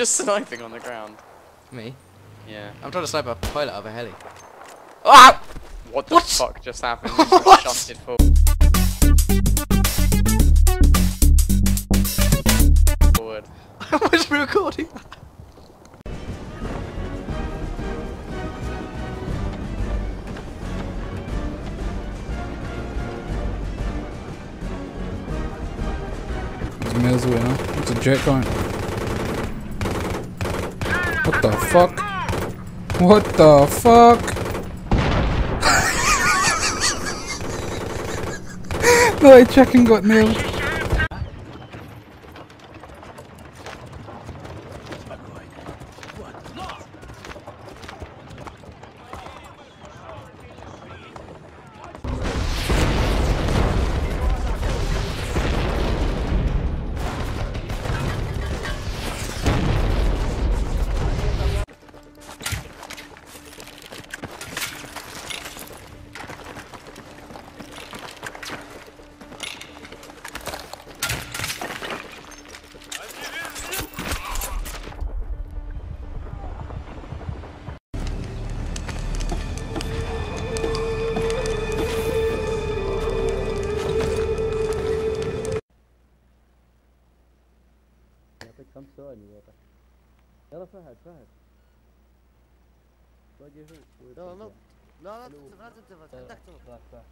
just sniping on the ground? Me? Yeah. I'm trying to snipe a pilot of a heli. Ah! What the What? fuck just happened? What? Shot it forward. I was recording. It's Mills winner. It's a jet going. What the fuck? What the fuck? no, I check and got nailed. خمس ثواني واضح يلا فهد فهد. واجه يلا نط. لا لا تنتظر لا تنتظر عندك تنط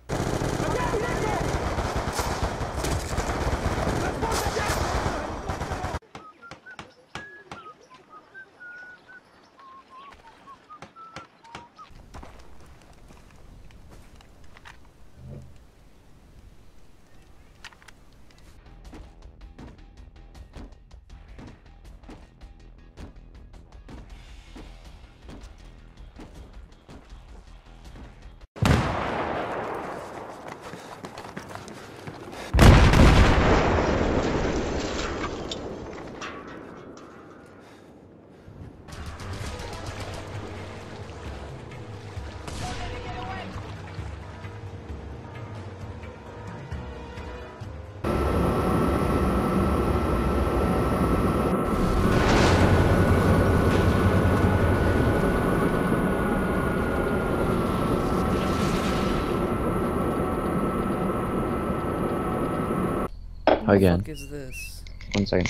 Again. What is this? One second.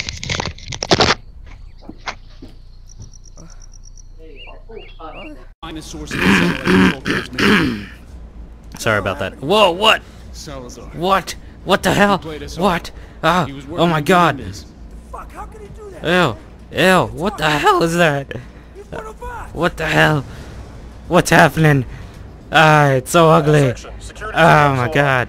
Sorry about that. Whoa, what? Salazar. What? What the hell? What? Ah, He was oh working my on god. this. Ew. Ew. What the hell is that? What the hell? What's happening? Ah, it's so ugly. Oh my god.